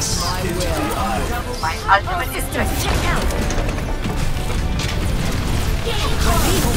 My into will. the eye. My ultimate is to check out. Game